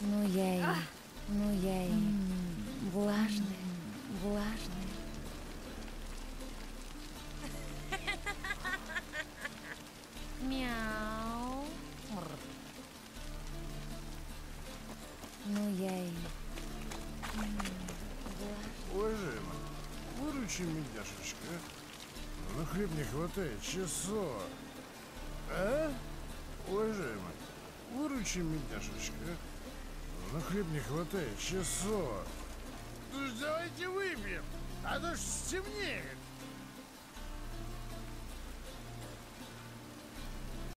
Ну я и... Ну я и... Влажная, влажная. Мяу. Ну я и... Уважаемый, выручи медяшечка. На хлеб не хватает часов. А? Уважаемый, выручи медяшечка. На хлеб не хватает часов. Ну давайте выпьем, а то ж стемнеет.